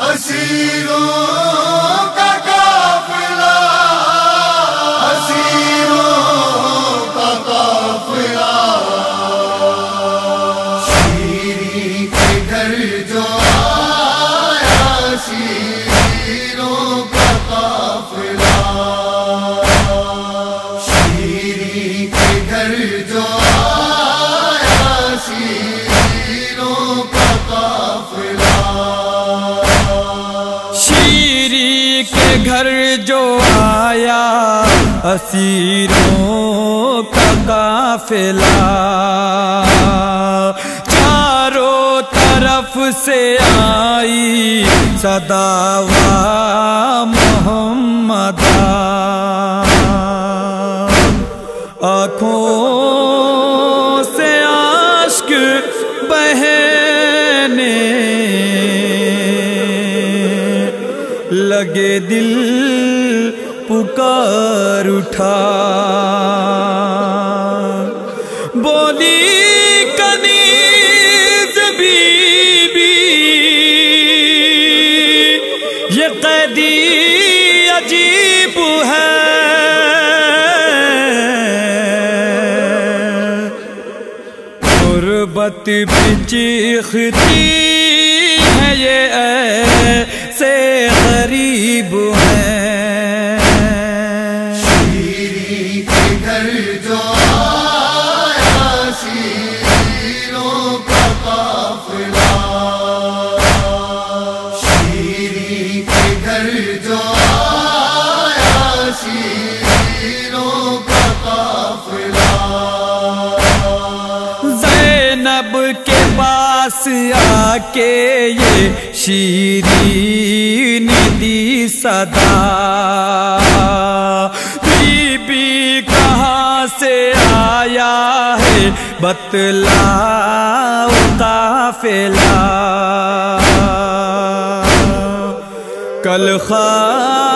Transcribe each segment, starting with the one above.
Así اسیروں کا قافلہ چاروں طرف سے آئی صداوا محمد آنکھوں سے عشق بہنے لگے دل پکار اٹھا۔ بولی کنیز بی بی یہ قیدی عجیب ہے۔ قربت بھی چیختی ہے، یہ ایسے غریب ہے۔ کے یہ شیرین دی صدا۔ بی بی کہاں سے آیا ہے بتلا قافلہ کل خواہ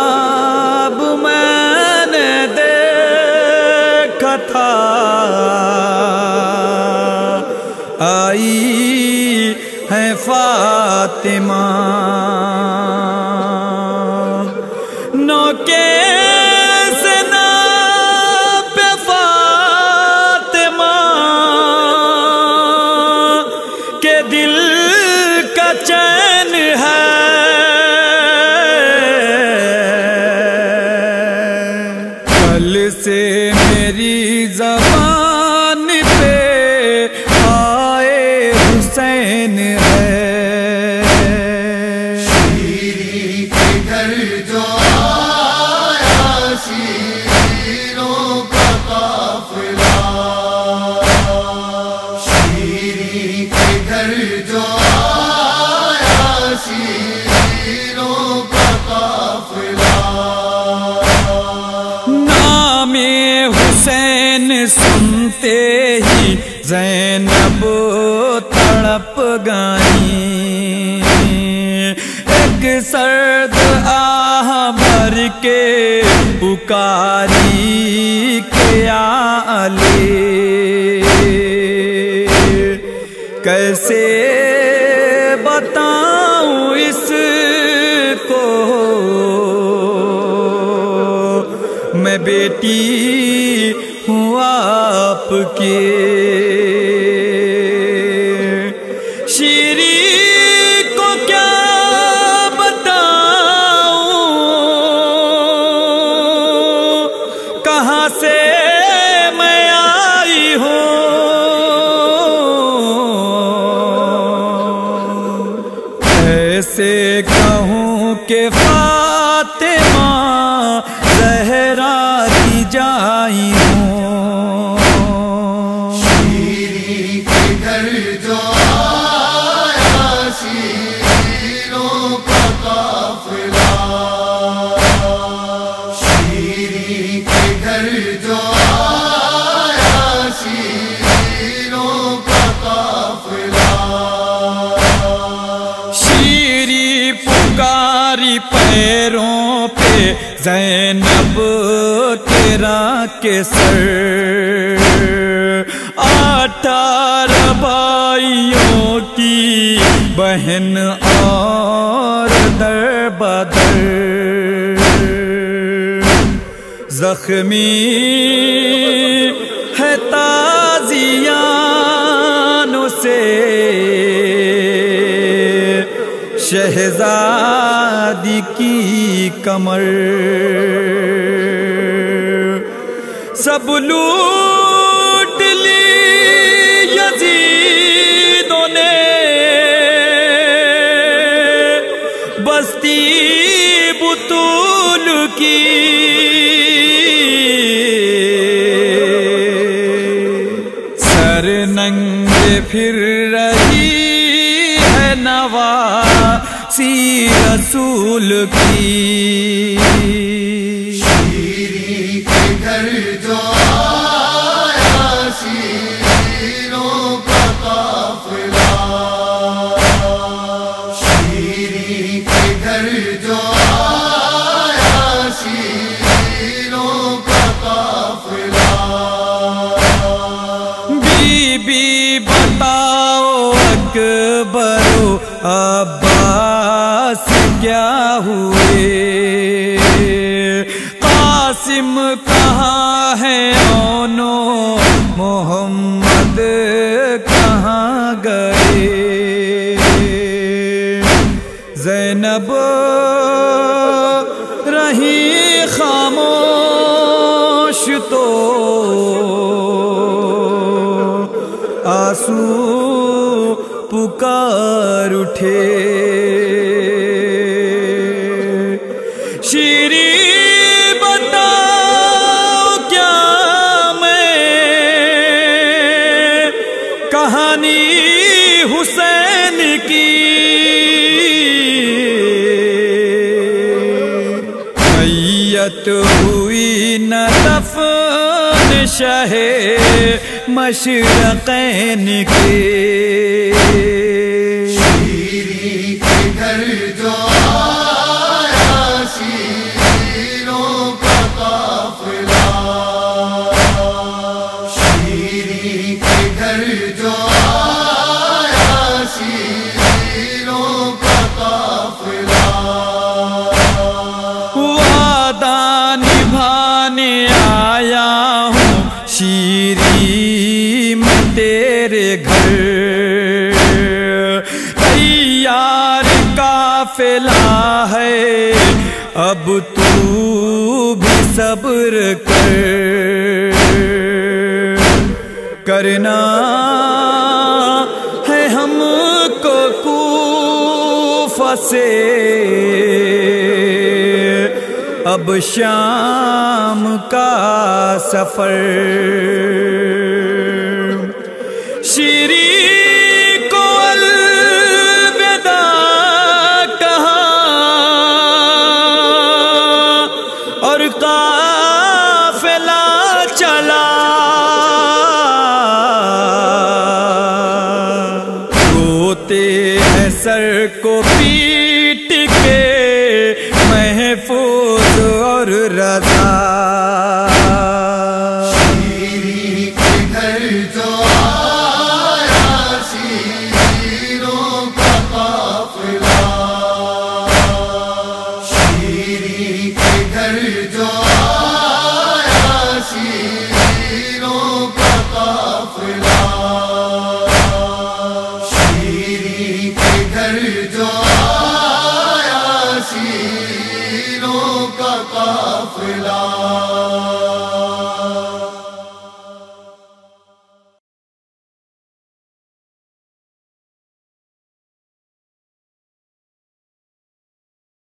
Fatima رنگ سرد آہ مر کے پکاری کے آلے؟ کیسے بتاؤں اس کو؟ میں بیٹی give زینب تیرا کے سر آٹا ربائیوں کی بہن اور در بدر زخمی ہے تازیان سے، شہزاد شہزادی کی کمر۔ سب لوٹ لی یزیدوں نے۔ بستی بطول کی۔ سر ننگ پھر رہی ہے نوا سی رسول کی۔ شیری کے گھر جو آیا شیروں کا قافلہ شیری کے گھر جو آیا شیروں کا قافلہ بی بی بتاؤ اکبر و عباس کیا ہوئے؟ قاسم کہاں ہے اونو؟ محمد کہاں گئے؟ زینب رہی خاموش تو آسو پکار اٹھے۔ میت ہوئی نہ دفن شہ مشرقین کے۔ شیری کے گھر جو صبر کر کرنا ہے ہم کو کوفہ سے۔ اب شام کا سفر۔